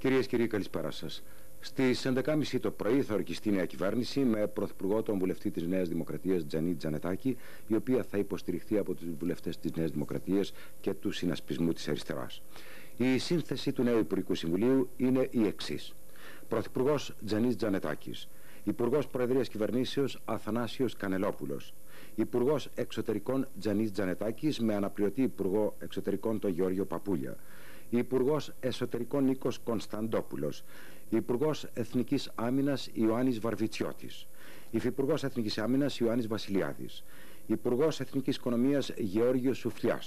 Κυρίες και κύριοι, καλησπέρα σας. Στις 11.30 το πρωί θα ορκιστεί η νέα κυβέρνηση με πρωθυπουργό τον βουλευτή της Νέας Δημοκρατίας Τζανί Τζανετάκη, η οποία θα υποστηριχθεί από τους βουλευτές της Νέας Δημοκρατίας και του συνασπισμού της αριστεράς. Η σύνθεση του νέου Υπουργικού Συμβουλίου είναι η εξής. Πρωθυπουργός Τζανί Τζανετάκης. Υπουργός Προεδρίας Κυβερνήσεως Αθανάσιος Κανελόπουλος. Υπουργός Εξωτερικών Τζανί Τζανετάκης με αναπληρωτή Υπουργό Εξωτερικών τον Γεώργιο Παπούλια. Υπουργός Εσωτερικών Νίκος Κωνσταντόπουλος. Υπουργός Εθνικής Άμυνας Ιωάννης Βαρβιτσιώτης. Υφυπουργός Εθνικής Άμυνας Ιωάννης Βασιλιάδης. Υπουργός Εθνικής Οικονομίας Γεώργιος Σουφλιά.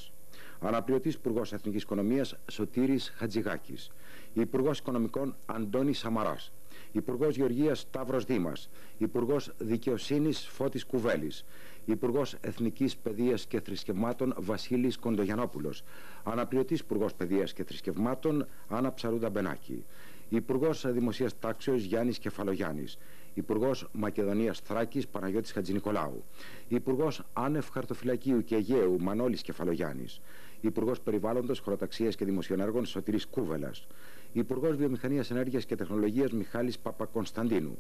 Αναπληρωτής Υπουργός Εθνικής Οικονομίας Σωτήρης Χατζηγάκης. Υπουργός Οικονομικών Αντώνης Σαμαράς. Υπουργός Γεωργίας Σταύρος Δήμας. Υπουργός Δικαιοσύνης Φώτης Κουβέλης. Υπουργός Εθνικής Παιδείας και Θρησκευμάτων Βασίλης Κοντογιανόπουλος. Αναπληρωτής Υπουργός Παιδείας και Θρησκευμάτων Άννα Ψαρούντα Μπενάκη. Υπουργός Δημοσίας Τάξεως Γιάννης Κεφαλογιάννης. Υπουργός Μακεδονίας Θράκης Παναγιώτης Χατζηνικολάου. Υπουργός Άνευ Χαρτοφυλακίου και Αιγαίου Μανώλης Κεφαλογιάννης. Υπουργός Περιβάλλοντος, Χωροταξίας και Δημοσίων Έργων Σωτήρης Κούβελας. Υπουργός Βιομηχανίας Ενέργειας και Τεχνολογίας Μιχάλης Παπακονσταντίνου.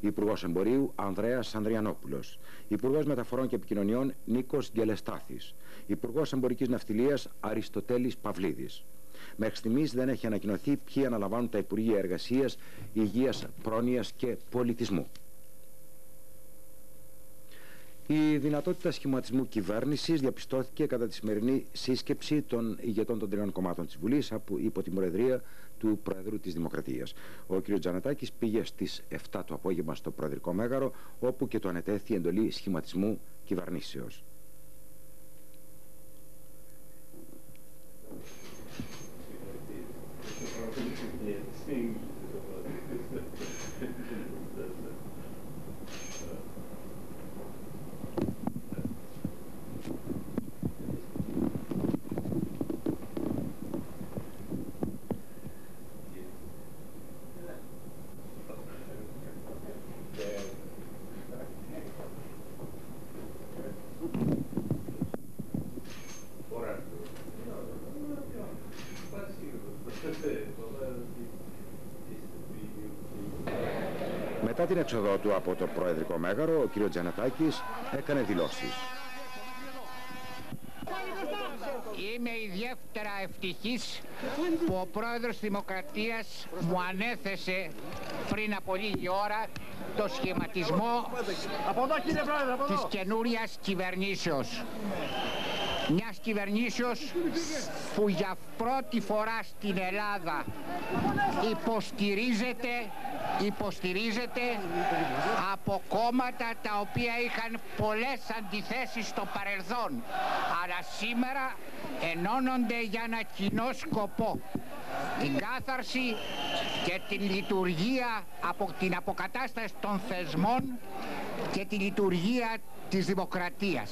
Υπουργός Εμπορίου Ανδρέας Ανδριανόπουλος. Υπουργός Μεταφορών και Επικοινωνιών Νίκος Γκελεστάθης. Υπουργός Εμπορικής Ναυτιλίας Αριστοτέλης Παυλίδης. Μέχρι στιγμής δεν έχει ανακοινωθεί ποιοι αναλαμβάνουν τα Υπουργεία Εργασίας, Υγείας, Πρόνοιας και Πολιτισμού. Η δυνατότητα σχηματισμού κυβέρνησης διαπιστώθηκε κατά τη σημερινή σύσκεψη των ηγετών των τριών κομμάτων της Βουλής υπό την Προεδρία του Προεδρού της Δημοκρατίας. Ο κ. Τζανατάκης πήγε στις 7 το απόγευμα στο Προεδρικό Μέγαρο, όπου και το ανετέθη εντολή σχηματισμού κυβερνήσεως. Την έξοδό του από το Προεδρικό Μέγαρο, ο κ. Τζανατάκης έκανε δηλώσεις. Είμαι ιδιαίτερα ευτυχής που ο πρόεδρος της Δημοκρατίας μου ανέθεσε πριν από λίγη ώρα το σχηματισμό της καινούριας κυβερνήσεως. Μιας κυβερνήσεως που για πρώτη φορά στην Ελλάδα υποστηρίζεται υποστηρίζεται από κόμματα τα οποία είχαν πολλές αντιθέσεις στο παρελθόν αλλά σήμερα ενώνονται για ένα κοινό σκοπό την κάθαρση και την λειτουργία από την αποκατάσταση των θεσμών και τη λειτουργία της δημοκρατίας.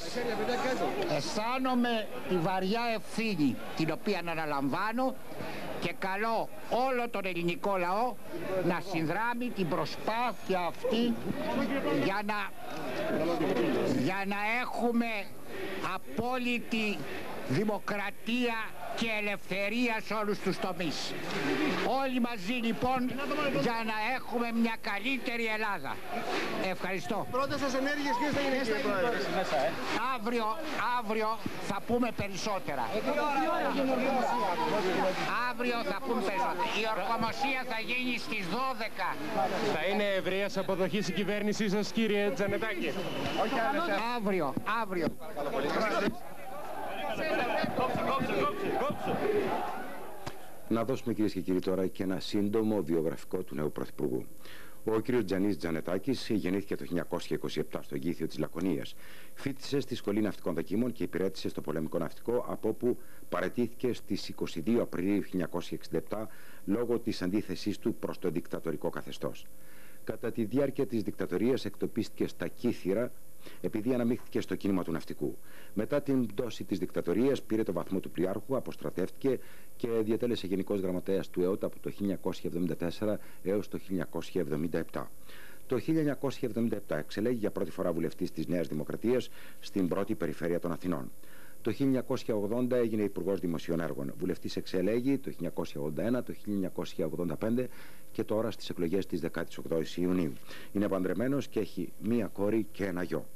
Αισθάνομαι τη βαριά ευθύνη την οποία αναλαμβάνω και καλώ όλο τον ελληνικό λαό να συνδράμει την προσπάθεια αυτή για να, για να έχουμε απόλυτη δημοκρατία και ελευθερία σε όλους τους τομείς. Όλοι μαζί λοιπόν για να έχουμε μια καλύτερη Ελλάδα. Ευχαριστώ. Πρώτες σας ενέργειες και θα είναι Αύριο, αύριο θα πούμε περισσότερα. Αύριο θα πούμε περισσότερα. Η ορκομοσία θα γίνει στις 12. Θα είναι ευρείας αποδοχής η κυβέρνησή σας κύριε Τζανετάκη. Αύριο, αύριο. Να δώσουμε κυρίες και κύριοι τώρα και ένα σύντομο βιογραφικό του νέου Πρωθυπουργού. Ο κ. Τζανή Τζανετάκης γεννήθηκε το 1927 στο Γήθιο της Λακωνίας. Φίτησε στη Σχολή Ναυτικών Δακίμων και υπηρέτησε στο πολεμικό ναυτικό, από όπου παρετήθηκε στις 22 Απριλίου 1967 λόγω της αντίθεσής του προς το δικτατορικό καθεστώς. Κατά τη διάρκεια της δικτατορίας εκτοπίστηκε στα Κύθυρα, επειδή αναμίχθηκε στο κίνημα του ναυτικού. Μετά την πτώση της δικτατορίας πήρε το βαθμό του πλοιάρχου, αποστρατεύτηκε και διατέλεσε γενικός γραμματέας του ΕΟΤ από το 1974 έως το 1977. Το 1977 εξελέγει για πρώτη φορά βουλευτής της Νέας Δημοκρατίας στην πρώτη περιφέρεια των Αθηνών. Το 1980 έγινε Υπουργός Δημοσίων Έργων. Βουλευτής εξελέγει το 1981, το 1985 και τώρα στις εκλογές της 18η Ιουνίου. Είναι παντρεμένος και έχει μία κόρη και ένα γιο.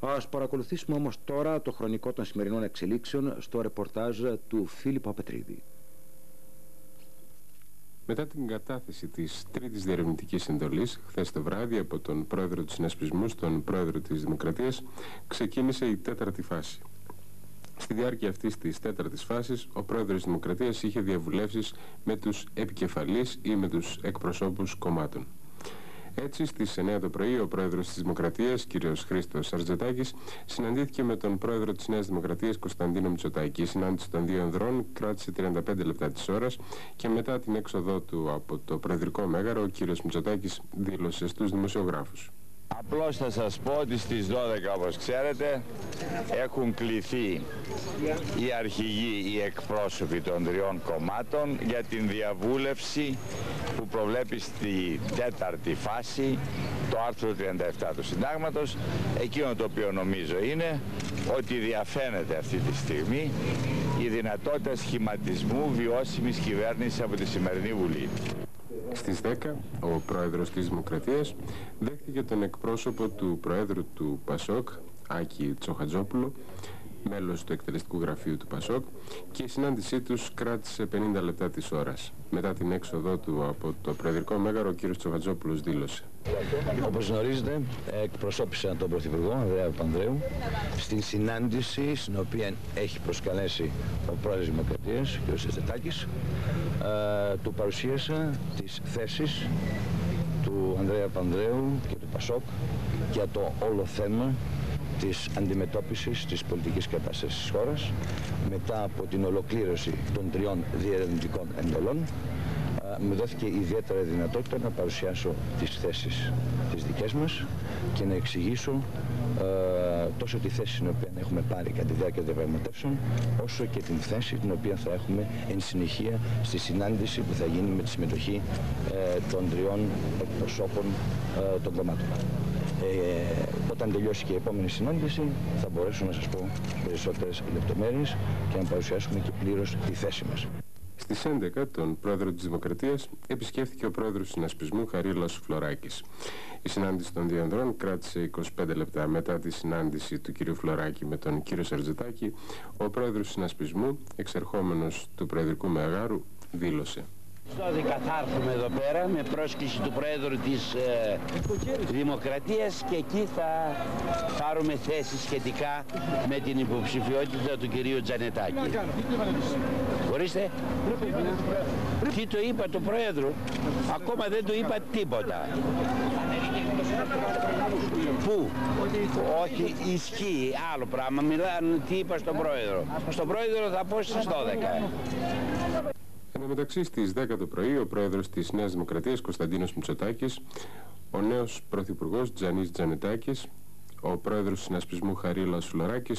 Ας παρακολουθήσουμε όμως τώρα το χρονικό των σημερινών εξελίξεων στο ρεπορτάζ του Φίλιππα Πετρίδη. Μετά την κατάθεση της τρίτης διερευνητικής εντολής, χθες το βράδυ από τον πρόεδρο του Συνασπισμού στον πρόεδρο της Δημοκρατίας, ξεκίνησε η τέταρτη φάση. Στη διάρκεια αυτής της τέταρτης φάσης, ο πρόεδρος της Δημοκρατίας είχε διαβουλεύσεις με τους επικεφαλείς ή με τους εκπροσώπους κομμάτων. Έτσι, στις 9 το πρωί, ο πρόεδρος της Δημοκρατίας, κ. Χρήστος Αρζετάκης, συναντήθηκε με τον πρόεδρο της Νέας Δημοκρατίας, Κωνσταντίνο Μητσοτάκη. Η συνάντηση των δύο ανδρών κράτησε 35 λεπτά της ώρας και μετά την έξοδό του από το προεδρικό μέγαρο, ο κ. Μητσοτάκης δήλωσε στους δημοσιογράφους. Απλώς θα σας πω ότι στις 12 όπως ξέρετε έχουν κληθεί οι αρχηγοί, οι εκπρόσωποι των τριών κομμάτων για την διαβούλευση που προβλέπει στη τέταρτη φάση το άρθρο 37 του συντάγματος. Εκείνο το οποίο νομίζω είναι ότι διαφαίνεται αυτή τη στιγμή η δυνατότητα σχηματισμού βιώσιμης κυβέρνησης από τη σημερινή Βουλή. Στις 10 ο πρόεδρος της Δημοκρατίας δέχτηκε τον εκπρόσωπο του πρόεδρου του Πασόκ, Άκη Τσοχατζόπουλο, μέλος του εκτελεστικού γραφείου του Πασόκ και η συνάντησή τους κράτησε 50 λεπτά της ώρας. Μετά την έξοδό του από το Προεδρικό Μέγαρο, ο κύριος Τσοχατζόπουλος δήλωσε. Όπως γνωρίζετε, εκπροσώπησα τον Πρωθυπουργό Ανδρέα Πανδρέου στην συνάντηση στην οποία έχει προσκαλέσει ο πρόεδρος Δημοκρατίας, κ. Σεστετάκης. Ε, του παρουσίασα τις θέσεις του Ανδρέα Πανδρέου και του Πασόκ για το όλο θέμα της αντιμετώπισης της πολιτικής κατάστασης της χώρας μετά από την ολοκλήρωση των τριών διερευνητικών εντολών. Με δόθηκε ιδιαίτερα δυνατότητα να παρουσιάσω τις θέσεις τις δικές μας και να εξηγήσω ε, τόσο τη θέση την οποία έχουμε πάρει κατά τη διάρκεια των διαπραγματεύσεων όσο και την θέση την οποία θα έχουμε εν συνεχεία στη συνάντηση που θα γίνει με τη συμμετοχή ε, των τριών εκπροσώπων ε, των κομμάτων. Ε, όταν τελειώσει και η επόμενη συνάντηση θα μπορέσω να σας πω περισσότερες λεπτομέρειες και να παρουσιάσουμε και πλήρως τη θέση μας. Στις 11 τον πρόεδρο της Δημοκρατίας επισκέφθηκε ο πρόεδρος του Συνασπισμού Χαρίλα Φλωράκης. Η συνάντηση των δύο ανδρών κράτησε 25 λεπτά μετά τη συνάντηση του κ. Φλωράκη με τον κ. Σαρτζετάκη. Ο πρόεδρος του Συνασπισμού, εξερχόμενος του Προεδρικού Μεγάρου, δήλωσε. Στο θα έρθουμε εδώ πέρα με πρόσκληση του Πρόεδρου της ε, Δημοκρατίας και εκεί θα πάρουμε θέση σχετικά με την υποψηφιότητα του κυρίου Τζανετάκη. Ορίστε. Τι το είπα του Πρόεδρου. Ακόμα δεν του είπα τίποτα. Πού; Όχι, ισχύει άλλο πράγμα. Μιλάνε τι είπα στον Πρόεδρο. Στον Πρόεδρο θα πω στις 12. Εν τω μεταξύ στις 10 το πρωί, ο πρόεδρος της Νέας Δημοκρατίας Κωνσταντίνος Μητσοτάκης, ο νέος πρωθυπουργός Τζανή Τζανετάκης, ο πρόεδρος του συνασπισμού Χαρίλα Σουλαράκη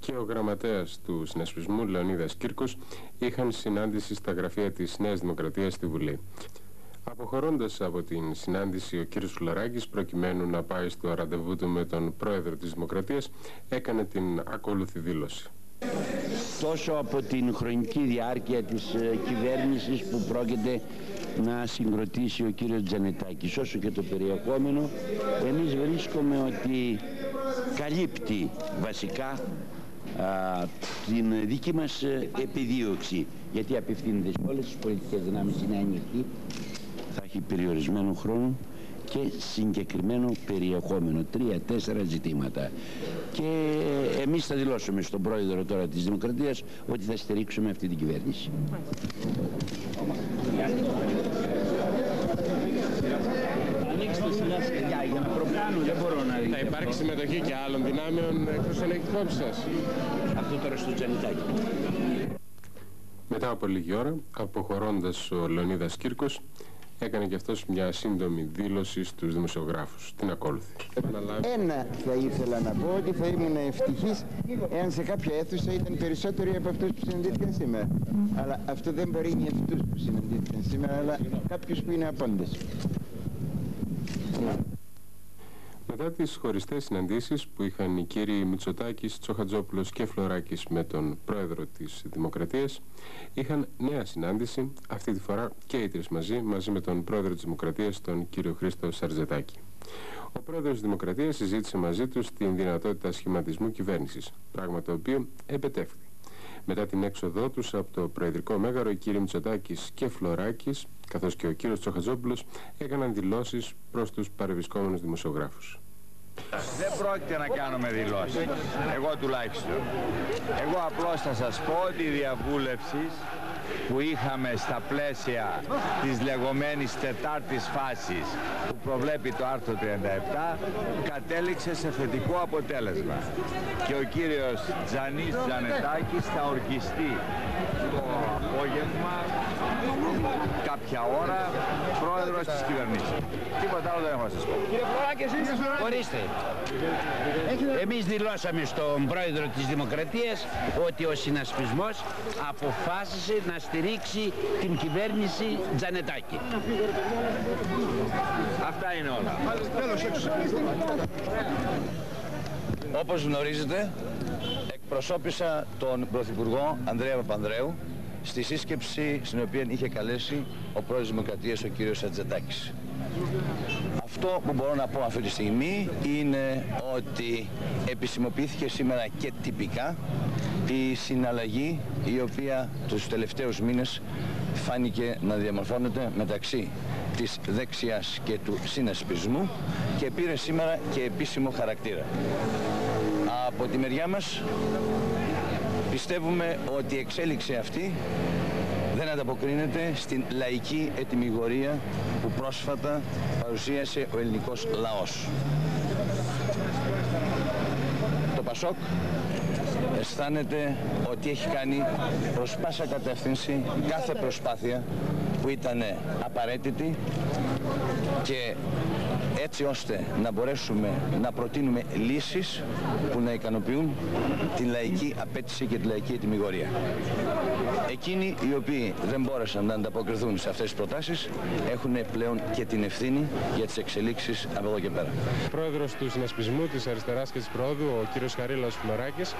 και ο γραμματέας του συνασπισμού Λεωνίδας Κύρκος είχαν συνάντηση στα γραφεία της Νέας Δημοκρατίας στη Βουλή. Αποχωρώντας από την συνάντηση, ο κ. Σουλαράκη, προκειμένου να πάει στο ραντεβού του με τον πρόεδρο της Δημοκρατίας, έκανε την ακόλουθη δήλωση τόσο από την χρονική διάρκεια της ε, κυβέρνησης που πρόκειται να συγκροτήσει ο κύριος Τζανετάκης όσο και το περιεχόμενο εμείς βρίσκουμε ότι καλύπτει βασικά την δική μας ε, επιδίωξη. Γιατί απευθύνεται σε όλες τις πολιτικές δυνάμεις είναι ανοιχτή θα έχει περιορισμένο χρόνο και συγκεκριμένο περιεχόμενο. Τρία-τέσσερα ζητήματα. Και εμείς θα δηλώσουμε στον πρόεδρο τώρα της Δημοκρατίας ότι θα στηρίξουμε αυτή την κυβέρνηση. Θα υπάρξει συμμετοχή και άλλων δυνάμεων εκτός ελέγχη σας. Αυτό τώρα στο Τζανιτάκι. Μετά από λίγη ώρα, αποχωρώντας ο Λεωνίδας Κύρκος, έκανε και αυτός μια σύντομη δήλωση στους δημοσιογράφους. Την ακόλουθη. Ένα θα ήθελα να πω ότι θα ήμουν ευτυχής εάν σε κάποια αίθουσα ήταν περισσότεροι από αυτούς που συναντήθηκαν σήμερα. Αλλά αυτό δεν μπορεί για αυτούς που συναντήθηκαν σήμερα, αλλά κάποιους που είναι απόντες. Μετά τις χωριστές συναντήσεις που είχαν οι κύριοι Μητσοτάκης, Τσοχατζόπουλος και Φλωράκης με τον πρόεδρο της Δημοκρατίας, είχαν νέα συνάντηση, αυτή τη φορά και οι τρεις μαζί, μαζί με τον πρόεδρο της Δημοκρατίας, τον κύριο Χρήστο Σαρζετάκη. Ο πρόεδρος της Δημοκρατίας συζήτησε μαζί τους την δυνατότητα σχηματισμού κυβέρνησης, πράγμα το οποίο επετεύχθη. Μετά την έξοδό τους από το Προεδρικό Μέγαρο, οι κύριοι Μητσοτάκης και Φλωράκης, καθώς και ο κύριος Τσοχατζόπουλος, έκαναν δηλώσεις προς τους παρευρισκόμενους δημοσιογράφους. Δεν πρόκειται να κάνουμε δηλώσεις. Εγώ τουλάχιστον. Εγώ απλώς θα σας πω ότι η διαβούλευση που είχαμε στα πλαίσια της λεγόμενης τετάρτης φάσης που προβλέπει το άρθρο 37 κατέληξε σε θετικό αποτέλεσμα και ο κύριος Τζανής Τζανετάκης θα ορκιστεί το απόγευμα κάποια ώρα πρόεδρος της κυβερνήσης. Τίποτα άλλο δεν έχω να σας πω. Κύριε Φλωράκη, εσείς; Ορίστε. Εμείς δηλώσαμε στον πρόεδρο της Δημοκρατίας ότι ο συνασπισμός αποφάσισε να στηρίξει την κυβέρνηση Τζανετάκη. Αυτά είναι όλα. Όπως γνωρίζετε, εκπροσώπησα τον Πρωθυπουργό Ανδρέα Παπανδρέου στη σύσκεψη στην οποία είχε καλέσει ο πρόεδρος Δημοκρατίας ο κύριος Ατζετάκης. Αυτό που μπορώ να πω αυτή τη στιγμή είναι ότι επισημοποιήθηκε σήμερα και τυπικά η συναλλαγή η οποία τους τελευταίους μήνες φάνηκε να διαμορφώνεται μεταξύ της δεξιάς και του συνασπισμού και πήρε σήμερα και επίσημο χαρακτήρα. Από τη μεριά μας πιστεύουμε ότι η εξέλιξη αυτή δεν ανταποκρίνεται στην λαϊκή ετοιμιγορία που πρόσφατα παρουσίασε ο ελληνικός λαός. Το Πασόκ αισθάνεται ότι έχει κάνει προς πάσα κατεύθυνση κάθε προσπάθεια που ήταν απαραίτητη και έτσι ώστε να μπορέσουμε να προτείνουμε λύσεις που να ικανοποιούν τη λαϊκή απέτηση και τη λαϊκή ετοιμιγορία. Εκείνοι οι οποίοι δεν μπόρεσαν να ανταποκριθούν σε αυτές τις προτάσεις έχουν πλέον και την ευθύνη για τις εξελίξεις από εδώ και πέρα. Πρόεδρος του Συνασπισμού της Αριστεράς και της Προόδου, ο κύριος Χαρίλαος Φουμεράκης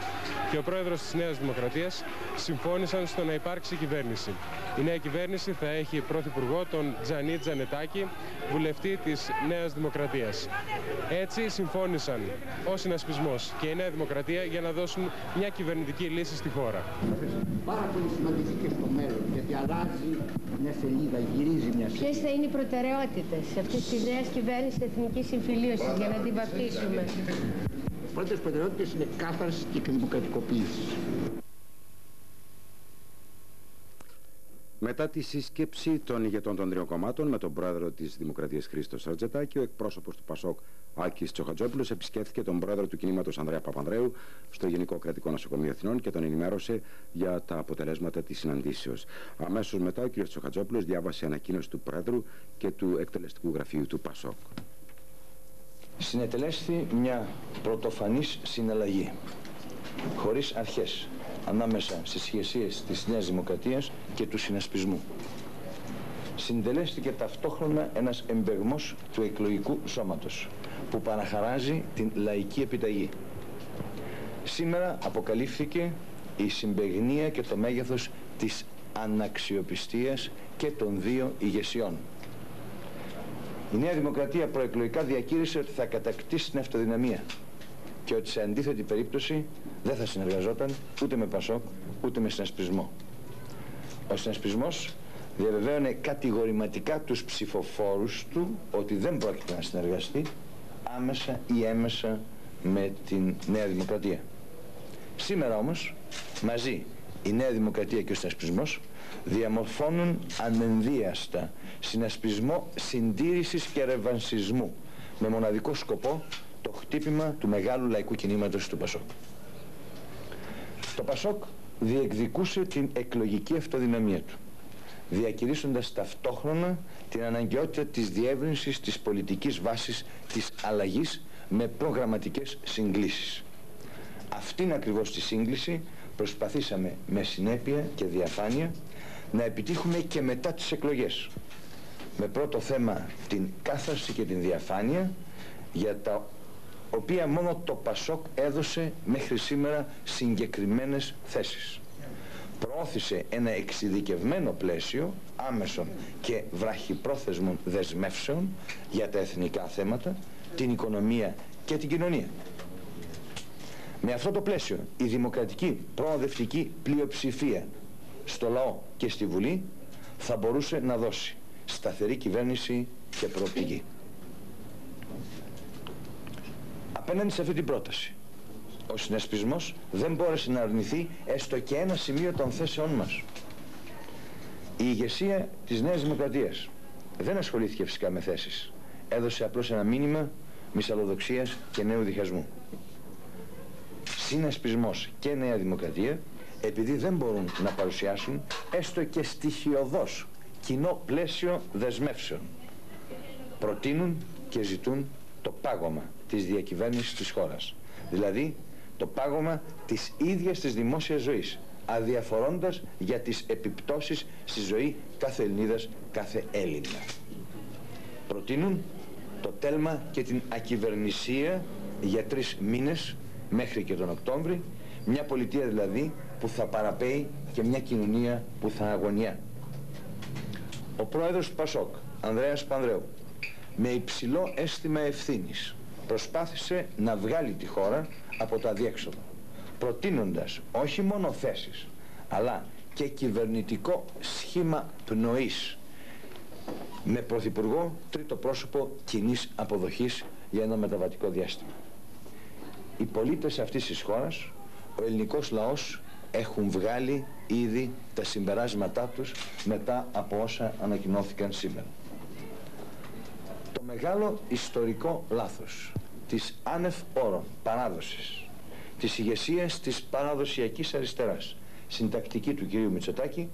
και ο πρόεδρος της Νέας Δημοκρατίας συμφώνησαν στο να υπάρξει κυβέρνηση. Η νέα κυβέρνηση θα έχει πρωθυπουργό τον Τζανί Τζανετάκη, βουλευτή της Νέας Δημοκρατίας. Έτσι συμφώνησαν ο Συνασπισμός και η Νέα Δημοκρατία για να δώσουν μια κυβερνητική λύση στη χώρα. Πάρα πολύ σημαντική και στο μέλλον, γιατί αλλάζει μια σελίδα, γυρίζει μια σελίδα. Ποιες θα είναι οι προτεραιότητες αυτή τη νέα κυβέρνηση Εθνικής Συμφιλίωσης για να την βαφτίσουμε. Οι πρώτες προτεραιότητες είναι κάθαρση και δημοκρατικοποίηση. Μετά τη σύσκεψη των ηγετών των τριών κομμάτων με τον πρόεδρο της Δημοκρατίας Χρήστος Σαρτζετάκη, ο εκπρόσωπος του Πασόκ Άκης Τσοχατζόπουλος επισκέφθηκε τον πρόεδρο του κινήματος Ανδρέα Παπανδρέου στο Γενικό Κρατικό Νοσοκομείο Εθνών και τον ενημέρωσε για τα αποτελέσματα της συναντήσεως. Αμέσως μετά, ο κ. Τσοχατζόπουλος διάβασε ανακοίνωση του πρόεδρου και του εκτελεστικού γραφείου του Πασόκ. Συνετελέστη μια πρωτοφανής συναλλαγή, χωρίς αρχές, ανάμεσα στις ηγεσίες της Νέας Δημοκρατίας και του συνασπισμού. Συντελέστηκε ταυτόχρονα ένας εμπεγμός του εκλογικού σώματος που παραχαράζει την λαϊκή επιταγή. Σήμερα αποκαλύφθηκε η συμπεγνία και το μέγεθος της αναξιοπιστίας και των δύο ηγεσιών. Η Νέα Δημοκρατία προεκλογικά διακήρυσε ότι θα κατακτήσει την αυτοδυναμία και ότι σε αντίθετη περίπτωση δεν θα συνεργαζόταν ούτε με Πασόκ ούτε με συνασπισμό. Ο συνασπισμός διαβεβαίωνε κατηγορηματικά τους ψηφοφόρους του ότι δεν πρόκειται να συνεργαστεί άμεσα ή έμεσα με την Νέα Δημοκρατία. Σήμερα όμως μαζί η Νέα Δημοκρατία και ο συνασπισμός διαμορφώνουν ανενδίαστα συνασπισμό συντήρησης και ρεβανσισμού με μοναδικό σκοπό το χτύπημα του μεγάλου λαϊκού κινήματος του Πασόκ. Το Πασόκ διεκδικούσε την εκλογική αυτοδυναμία του διακηρύσσοντας ταυτόχρονα την αναγκαιότητα της διεύρυνσης της πολιτικής βάσης της αλλαγής με προγραμματικές συγκλήσεις. Αυτήν ακριβώς τη σύγκληση προσπαθήσαμε με συνέπεια και διαφάνεια να επιτύχουμε και μετά τις εκλογές. Με πρώτο θέμα την κάθαρση και την διαφάνεια για τα οποία μόνο το Πασόκ έδωσε μέχρι σήμερα συγκεκριμένες θέσεις. Προώθησε ένα εξειδικευμένο πλαίσιο άμεσων και βραχυπρόθεσμων δεσμεύσεων για τα εθνικά θέματα, την οικονομία και την κοινωνία. Με αυτό το πλαίσιο η δημοκρατική προοδευτική πλειοψηφία στο λαό και στη Βουλή θα μπορούσε να δώσει σταθερή κυβέρνηση και προοπτική. Απέναντι σε αυτή την πρόταση, ο συνασπισμός δεν μπόρεσε να αρνηθεί έστω και ένα σημείο των θέσεών μας. Η ηγεσία της Νέας Δημοκρατίας δεν ασχολήθηκε φυσικά με θέσεις. Έδωσε απλώς ένα μήνυμα μυσαλλοδοξίας και νέου διχασμού. Συνασπισμός και Νέα Δημοκρατία επειδή δεν μπορούν να παρουσιάσουν έστω και στοιχειοδός κοινό πλαίσιο δεσμεύσεων. Προτείνουν και ζητούν το πάγωμα της διακυβέρνησης της χώρας. Δηλαδή το πάγωμα της ίδιας της δημόσιας ζωής αδιαφορώντας για τις επιπτώσεις στη ζωή κάθε Ελληνίδας, κάθε Έλληνα. Προτείνουν το τέλμα και την ακυβερνησία για τρεις μήνες μέχρι και τον Οκτώβρη, μια πολιτεία δηλαδή που θα παραπέει και μια κοινωνία που θα αγωνιά. Ο πρόεδρος του Πασόκ, Ανδρέας Πανδρέου, με υψηλό αίσθημα ευθύνης προσπάθησε να βγάλει τη χώρα από το αδιέξοδο προτείνοντας όχι μόνο θέσεις αλλά και κυβερνητικό σχήμα πνοής με πρωθυπουργό τρίτο πρόσωπο κοινής αποδοχής για ένα μεταβατικό διάστημα. Οι πολίτες αυτής της χώρας, ο ελληνικός λαός έχουν βγάλει ήδη τα συμπεράσματά τους μετά από όσα ανακοινώθηκαν σήμερα. Το μεγάλο ιστορικό λάθος της άνευ όρων παράδοσης της ηγεσίας της παραδοσιακής αριστεράς συντακτική του κυρίου Μητσοτάκη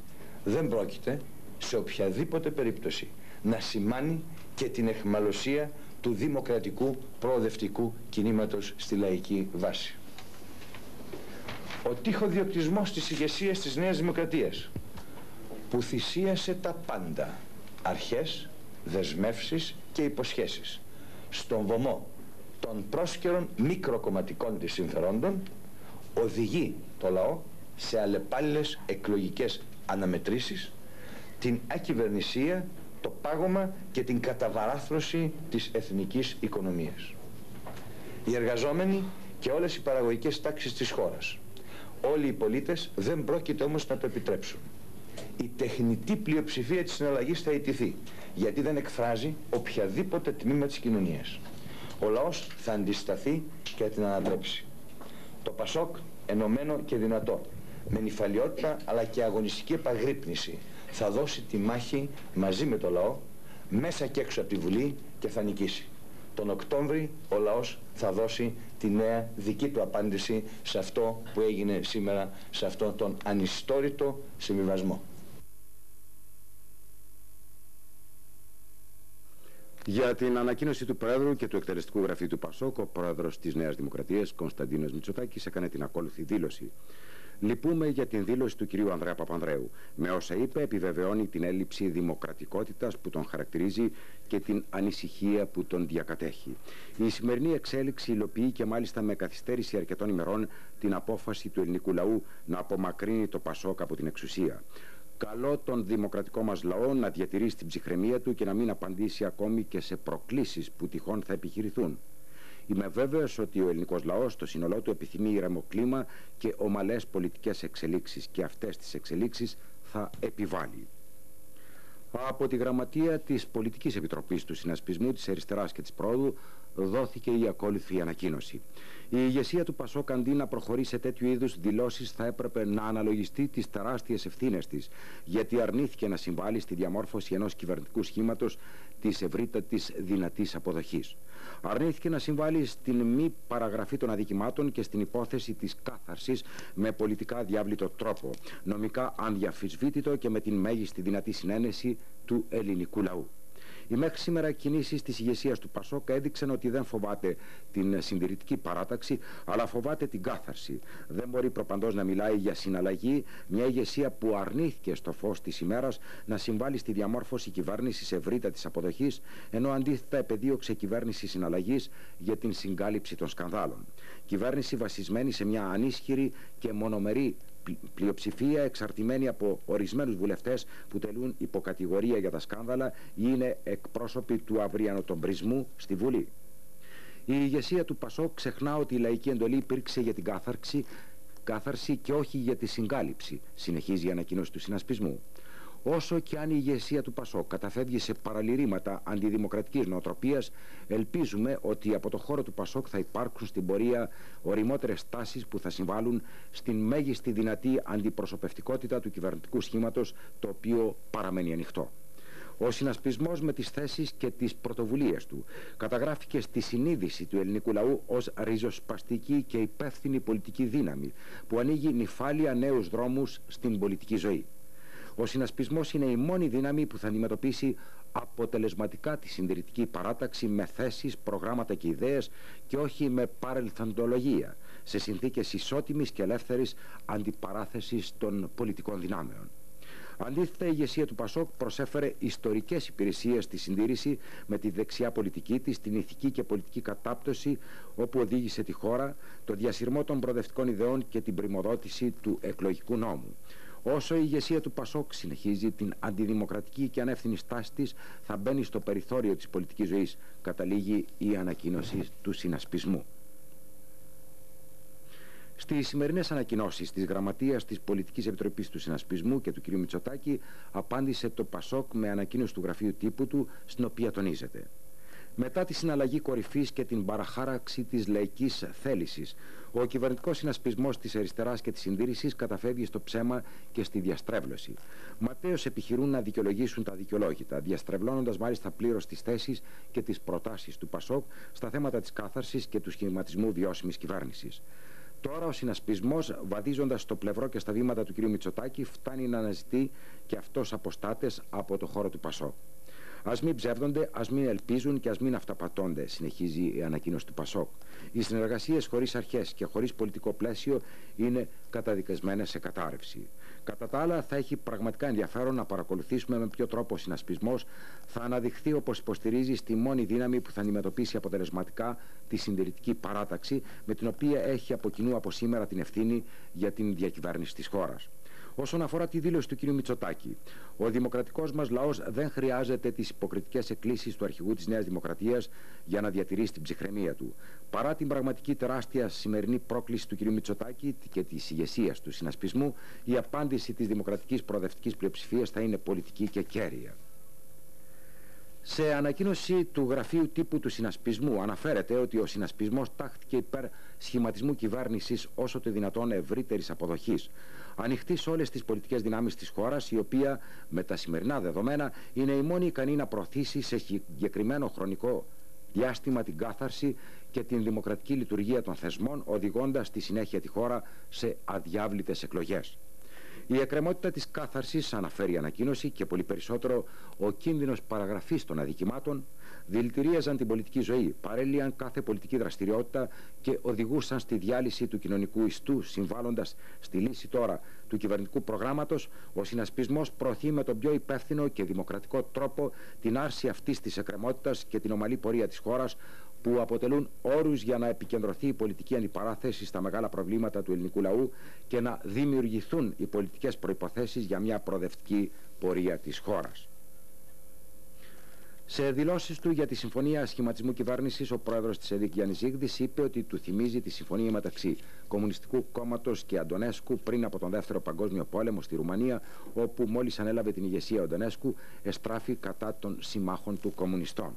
δεν πρόκειται σε οποιαδήποτε περίπτωση να σημάνει και την εχμαλωσία του δημοκρατικού προοδευτικού κινήματος στη λαϊκή βάση. Ο τείχοδιοκτισμός της ηγεσίας της Νέας Δημοκρατίας που θυσίασε τα πάντα αρχές, δεσμεύσεις και υποσχέσεις στον βωμό των πρόσκαιρων μικροκομματικών της συμφερόντων οδηγεί το λαό σε αλλεπάλληλες εκλογικές αναμετρήσεις την ακυβερνησία, το πάγωμα και την καταβαράθρωση της εθνικής οικονομίας. Οι εργαζόμενοι και όλες οι παραγωγικές τάξεις της χώρας, όλοι οι πολίτες δεν πρόκειται όμως να το επιτρέψουν. Η τεχνητή πλειοψηφία της συναλλαγής θα ιτηθεί, γιατί δεν εκφράζει οποιαδήποτε τμήμα της κοινωνίας ο λαός θα αντισταθεί και θα την ανατρέψει. Το Πασόκ ενωμένο και δυνατό, με νυφαλιότητα αλλά και αγωνιστική επαγρύπνηση θα δώσει τη μάχη μαζί με το λαό μέσα και έξω από τη Βουλή και θα νικήσει. Τον Οκτώβρη ο λαός θα δώσει τη νέα δική του απάντηση σε αυτό που έγινε σήμερα, σε αυτόν τον ανιστόρητο συμβιβασμό. Για την ανακοίνωση του Πρόεδρου και του εκτελεστικού γραφείου του Πασόκ, ο Πρόεδρος της Νέας Δημοκρατίας, Κωνσταντίνος Μητσοτάκης, έκανε την ακόλουθη δήλωση. Λυπούμε για την δήλωση του κυρίου Ανδρέα Παπανδρέου. Με όσα είπε, επιβεβαιώνει την έλλειψη δημοκρατικότητας που τον χαρακτηρίζει και την ανησυχία που τον διακατέχει. Η σημερινή εξέλιξη υλοποιεί και μάλιστα με καθυστέρηση αρκετών ημερών την απόφαση του ελληνικού λαού να απομακρύνει το Πασόκ από την εξουσία. Καλό τον δημοκρατικό μας λαό να διατηρήσει την ψυχραιμία του και να μην απαντήσει ακόμη και σε προκλήσεις που τυχόν θα επιχειρηθούν. Είμαι βέβαιος ότι ο ελληνικός λαός στο σύνολό του επιθυμεί ήρεμο κλίμα και ομαλές πολιτικές εξελίξεις και αυτές τις εξελίξεις θα επιβάλλει. Από τη γραμματεία της Πολιτικής Επιτροπής του Συνασπισμού της Αριστεράς και της Πρόοδου δόθηκε η ακόλουθη ανακοίνωση. Η ηγεσία του Πασόκ αντί να προχωρεί σε τέτοιου είδους δηλώσεις θα έπρεπε να αναλογιστεί τις τεράστιες ευθύνες της, γιατί αρνήθηκε να συμβάλλει στη διαμόρφωση ενός κυβερνητικού σχήματος της ευρύτατης δυνατής αποδοχής. Αρνήθηκε να συμβάλλει στην μη παραγραφή των αδικημάτων και στην υπόθεση της κάθαρσης με πολιτικά διάβλητο τρόπο, νομικά ανδιαφυσβήτητο και με την μέγιστη δυνατή συνένεση του ελληνικού λαού. Οι μέχρι σήμερα κινήσεις της ηγεσίας του Πασόκ έδειξαν ότι δεν φοβάται την συντηρητική παράταξη, αλλά φοβάται την κάθαρση. Δεν μπορεί προπαντός να μιλάει για συναλλαγή, μια ηγεσία που αρνήθηκε στο φως της ημέρας να συμβάλλει στη διαμόρφωση κυβέρνησης ευρύτατη αποδοχής, ενώ αντίθετα επεδίωξε κυβέρνηση συναλλαγής για την συγκάλυψη των σκανδάλων. Κυβέρνηση βασισμένη σε μια ανίσχυρη και μονομερή πλειοψηφία εξαρτημένη από ορισμένους βουλευτές που τελούν υποκατηγορία για τα σκάνδαλα ή είναι εκπρόσωποι του αυριανοτομπρισμού στη Βουλή. Η ηγεσία του Πασόκ ξεχνά ότι η λαϊκή εντολή υπήρξε για την κάθαρξη, κάθαρση και όχι για τη συγκάλυψη, συνεχίζει η ανακοίνωση του συνασπισμού. Όσο και αν η ηγεσία του Πασόκ καταφεύγει σε παραλυρήματα αντιδημοκρατικής νοοτροπίας, ελπίζουμε ότι από το χώρο του Πασόκ θα υπάρξουν στην πορεία οριμότερες τάσεις που θα συμβάλλουν στην μέγιστη δυνατή αντιπροσωπευτικότητα του κυβερνητικού σχήματος, το οποίο παραμένει ανοιχτό. Ο συνασπισμός με τις θέσεις και τις πρωτοβουλίες του καταγράφηκε στη συνείδηση του ελληνικού λαού ως ριζοσπαστική και υπεύθυνη πολιτική δύναμη που ανοίγει νυφάλια νέους δρόμους στην πολιτική ζωή. Ο συνασπισμός είναι η μόνη δύναμη που θα αντιμετωπίσει αποτελεσματικά τη συντηρητική παράταξη με θέσεις, προγράμματα και ιδέες και όχι με παρελθοντολογία σε συνθήκες ισότιμης και ελεύθερης αντιπαράθεσης των πολιτικών δυνάμεων. Αντίθετα, η ηγεσία του Πασόκ προσέφερε ιστορικές υπηρεσίες στη συντήρηση με τη δεξιά πολιτική της, την ηθική και πολιτική κατάπτωση, όπου οδήγησε τη χώρα, το διασυρμό των προοδευτικών ιδεών και την πρημοδότηση του εκλογικού νόμου. Όσο η ηγεσία του Πασόκ συνεχίζει την αντιδημοκρατική και ανεύθυνη στάση της, θα μπαίνει στο περιθώριο της πολιτικής ζωής, καταλήγει η ανακοίνωση του συνασπισμού. Στις σημερινές ανακοινώσεις της Γραμματείας της Πολιτικής Επιτροπής του Συνασπισμού και του κ. Μητσοτάκη, απάντησε το Πασόκ με ανακοίνωση του γραφείου τύπου του, στην οποία τονίζεται. Μετά τη συναλλαγή κορυφής και την παραχάραξη της λαϊκής θέλησης, ο κυβερνητικός συνασπισμός της αριστεράς και της συντήρησης καταφεύγει στο ψέμα και στη διαστρέβλωση. Ματέως επιχειρούν να δικαιολογήσουν τα δικαιολόγητα, διαστρεβλώνοντας μάλιστα πλήρως τις θέσεις και τις προτάσεις του Πασόκ στα θέματα της κάθαρσης και του σχηματισμού βιώσιμης κυβέρνησης. Τώρα ο συνασπισμός, βαδίζοντας στο πλευρό και στα βήματα του κ. Μητσοτάκη, φτάνει να αναζητεί και αυτός αποστάτες από το χώρο του Πασόκ. Α μην ψεύδονται, ας μην ελπίζουν και ας μην αυταπατώνται, συνεχίζει η ανακοίνωση του Πασόκ. Οι συνεργασίες χωρίς αρχές και χωρίς πολιτικό πλαίσιο είναι καταδικασμένες σε κατάρρευση. Κατά τα άλλα, θα έχει πραγματικά ενδιαφέρον να παρακολουθήσουμε με ποιο τρόπο ο συνασπισμός θα αναδειχθεί όπως υποστηρίζει στη μόνη δύναμη που θα αντιμετωπίσει αποτελεσματικά τη συντηρητική παράταξη με την οποία έχει από κοινού από σήμερα την ευθύνη για την διακυβέρνηση της χώρας. Όσον αφορά τη δήλωση του κ. Μητσοτάκη, ο δημοκρατικός μας λαός δεν χρειάζεται τις υποκριτικές εκκλήσεις του αρχηγού της Νέας Δημοκρατίας για να διατηρήσει την ψυχραιμία του. Παρά την πραγματική τεράστια σημερινή πρόκληση του κ. Μητσοτάκη και της ηγεσίας του συνασπισμού, η απάντηση της δημοκρατικής προοδευτικής πλειοψηφίας θα είναι πολιτική και κέρια. Σε ανακοίνωση του γραφείου τύπου του συνασπισμού αναφέρεται ότι ο συνασπισμός τάχθηκε υπέρ σχηματισμού κυβέρνησης όσο το δυνατόν ευρύτερης αποδοχής ανοιχτής σε όλες τις πολιτικές δυνάμεις της χώρας, η οποία με τα σημερινά δεδομένα είναι η μόνη ικανή να προωθήσει σε συγκεκριμένο χρονικό διάστημα την κάθαρση και την δημοκρατική λειτουργία των θεσμών, οδηγώντας στη συνέχεια τη χώρα σε αδιάβλητες εκλογές. Η εκκρεμότητα της κάθαρσης αναφέρει η ανακοίνωση και πολύ περισσότερο ο κίνδυνος παραγραφής των αδικημάτων δηλητηρίαζαν την πολιτική ζωή, παρέλυαν κάθε πολιτική δραστηριότητα και οδηγούσαν στη διάλυση του κοινωνικού ιστού, συμβάλλοντας στη λύση τώρα του κυβερνητικού προγράμματος, ο συνασπισμός προωθεί με τον πιο υπεύθυνο και δημοκρατικό τρόπο την άρση αυτής της εκκρεμότητας και την ομαλή πορεία της χώρας, που αποτελούν όρους για να επικεντρωθεί η πολιτική αντιπαράθεση στα μεγάλα προβλήματα του ελληνικού λαού και να δημιουργηθούν οι πολιτικές προϋποθέσεις για μια προοδευτική πορεία της χώρας. Σε δηλώσεις του για τη συμφωνία σχηματισμού κυβέρνησης, ο πρόεδρος της ΕΔΙΚ Γιάννης Ζήγδη είπε ότι του θυμίζει τη συμφωνία μεταξύ Κομμουνιστικού Κόμματος και Αντωνέσκου πριν από τον Δεύτερο Παγκόσμιο Πόλεμο στη Ρουμανία, όπου μόλις ανέλαβε την ηγεσία ο Αντωνέσκου, εστράφει κατά των συμμάχων του κομμουνιστών.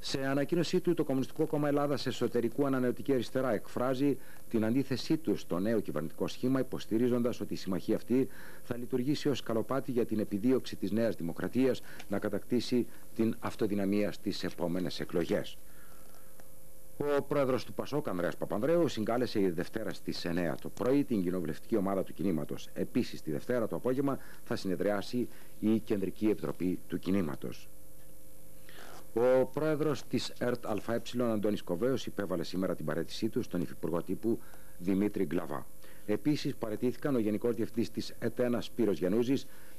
Σε ανακοίνωσή του, το Κομμουνιστικό Κόμμα Ελλάδας Εσωτερικού Ανανεωτική Αριστερά εκφράζει την αντίθεσή του στο νέο κυβερνητικό σχήμα, υποστηρίζοντας ότι η συμμαχία αυτή θα λειτουργήσει ως καλοπάτι για την επιδίωξη της Νέας Δημοκρατίας να κατακτήσει την αυτοδυναμία στις επόμενες εκλογές. Ο πρόεδρος του Πασόκ, Ανδρέας Παπανδρέου, συγκάλεσε η Δευτέρα στις 9 το πρωί την κοινοβουλευτική ομάδα του κινήματος. Επίσης, τη Δευτέρα το απόγευμα θα συνεδριάσει η Κεντρική Επιτροπή του Κινήματος. Ο πρόεδρος της ΕΡΤ ΑΕ, Αντώνης Κοβέος, υπέβαλε σήμερα την παρέτησή του στον υφυπουργό τύπου Δημήτρη Γκλαβά. Επίσης, παρετήθηκαν ο Γενικός Διευθυντής της ΕΤ1 Σπύρος Γιανούζη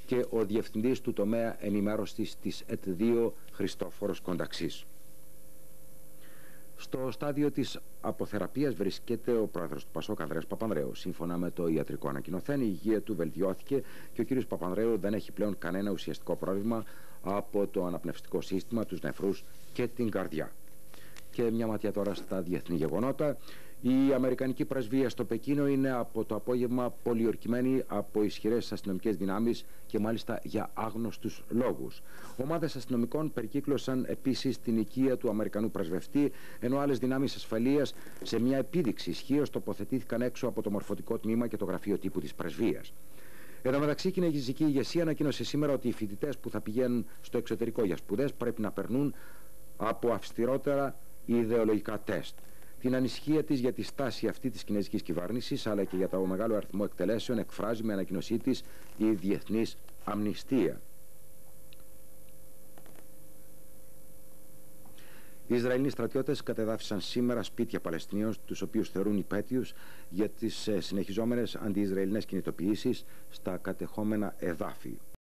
και ο Διευθυντής του τομέα ενημέρωσης της ΕΤ2 Χριστόφορος Κονταξής. Στο στάδιο της αποθεραπείας βρίσκεται ο πρόεδρος του Πασόκ Ανδρέας Παπανδρέου. Σύμφωνα με το ιατρικό ανακοινωθέν, η υγεία του βελτιώθηκε και ο κ. Παπανδρέου δεν έχει πλέον κανένα ουσιαστικό πρόβλημα από το αναπνευστικό σύστημα, τους νεφρούς και την καρδιά. Και μια ματιά τώρα στα διεθνή γεγονότα. Η Αμερικανική πρεσβεία στο Πεκίνο είναι από το απόγευμα πολιορκημένη από ισχυρές αστυνομικές δυνάμεις και μάλιστα για άγνωστους λόγους. Ομάδες αστυνομικών περικύκλωσαν επίσης την οικία του Αμερικανού πρεσβευτή, ενώ άλλες δυνάμεις ασφαλείας σε μια επίδειξη ισχύω τοποθετήθηκαν έξω από το μορφωτικό τμήμα και το γραφείο τύπου της πρεσβείας. Εν τω μεταξύ, η κινέζικη ηγεσία ανακοίνωσε σήμερα ότι οι φοιτητές που θα πηγαίνουν στο εξωτερικό για σπουδές πρέπει να περνούν από αυστηρότερα ιδεολογικά τεστ την ανησυχία της για τη στάση αυτή της κινέζικη κυβέρνησης αλλά και για το μεγάλο αριθμό εκτελέσεων εκφράζει με ανακοινωσή της η Διεθνής Αμνηστία. Οι Ισραηλοί στρατιώτες κατεδάφισαν σήμερα σπίτια Παλαιστινίων, τους οποίους θεωρούν υπέτειους για τις ε, συνεχιζόμενες αντιισραηλινέ κινητοποιήσεις στα κατεχόμενα εδάφη.